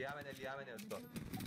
liamene, liamene, sto.